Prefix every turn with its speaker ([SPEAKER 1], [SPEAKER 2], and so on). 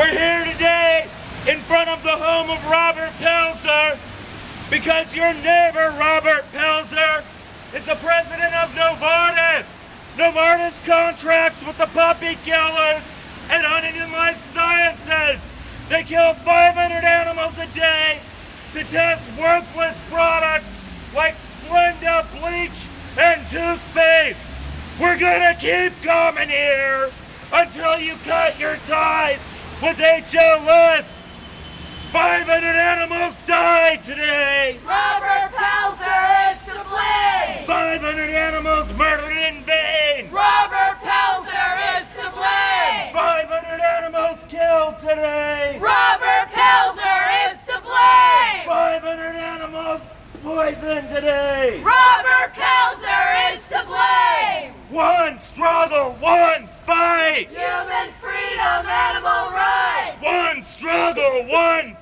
[SPEAKER 1] We're here today in front of the home of Robert Pelzer because your neighbor, Robert Pelzer, is the president of Novartis. Novartis contracts with the puppy killers and Huntingdon Life Sciences. They kill 500 animals a day to test worthless products like Splenda bleach and toothpaste. We're gonna keep coming here until you cut your ties with HLS. 500 animals died today.
[SPEAKER 2] Robert Pelzer is to blame!
[SPEAKER 1] 500 animals murdered in vain.
[SPEAKER 2] Robert Pelzer is to blame!
[SPEAKER 1] 500 animals killed today.
[SPEAKER 2] Robert Pelzer is to blame!
[SPEAKER 1] 500 animals poisoned today.
[SPEAKER 2] Robert Pelzer is to blame!
[SPEAKER 1] One struggle, one fight.
[SPEAKER 2] Human freedom, animal rights!
[SPEAKER 1] Struggle, one.